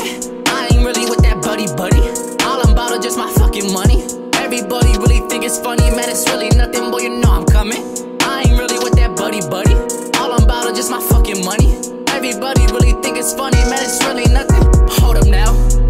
women. I ain't really with that buddy buddy. All I'm about is just my fucking money. Everybody really think it's funny, man. It's really nothing, boy. You know I'm coming. I ain't really with that buddy buddy. All I'm about is just my fucking money. Everybody really think it's funny, man. It's really nothing. Hold up now.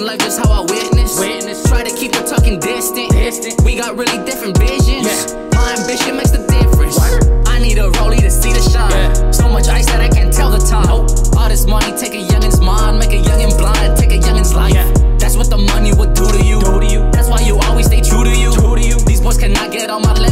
life just how I witness. witness. Try to keep the talking distant. distant. We got really different visions. Yeah. My ambition makes the difference. I need a rollie to see the shine. Yeah. So much ice that I can't tell the time. Nope. All this money, take a youngin's mind, make a youngin' blind, take a youngin's life. Yeah. That's what the money would do to you. Do to you. That's why you always stay true to you. True to you. These boys cannot get on my level.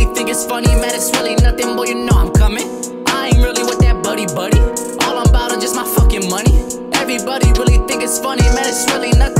really think it's funny, man, it's really nothing, boy, you know I'm coming. I ain't really with that buddy-buddy. All I'm about is just my fucking money. Everybody really think it's funny, man, it's really nothing.